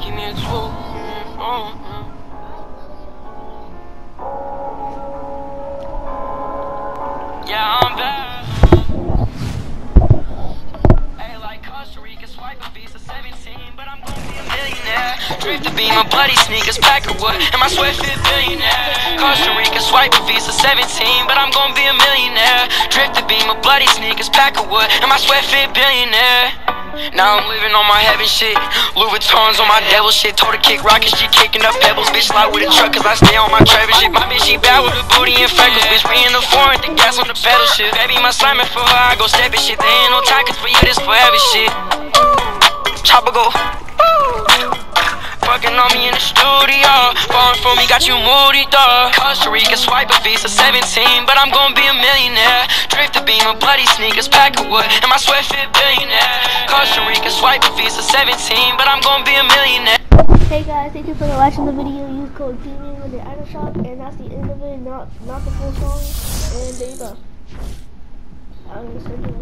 Give me a. Yeah, I'm back. Hey, like Costa Rica, swipe a visa 17, but I'm gonna be a millionaire. Drip to be my bloody sneakers, pack of wood, and my sweat fit billionaire. Costa Rica, swipe a visa 17, but I'm gonna be a millionaire. Drip to be my bloody sneakers, pack of wood, and my sweat fit billionaire. Now I'm living on my heaven shit. Louis Vuittons on my devil shit. Told her kick rockets, she kicking up pebbles. Bitch slide with a truck, cause I stay on my Trevor shit. My bitch, she bad with a booty and freckles. Bitch, me in the foreign, the gas on the pedal shit. Baby, my Simon for her, I go stepping shit. There ain't no time, cause for you, this forever shit. Chopper go. Fucking on me in the studio. For me, got you moody, dog. Costa Rica, swipe a visa 17, but I'm gonna be a millionaire. Drift to beam, a bloody sneakers, pack of wood, and my sweat fit billionaire. Costa Rica, swipe a visa 17, but I'm gonna be a millionaire. Hey guys, thank you for watching the video. Use code GAMING with the item shop, and that's the end of it. Not not the full song. And there you go. I'm gonna send you.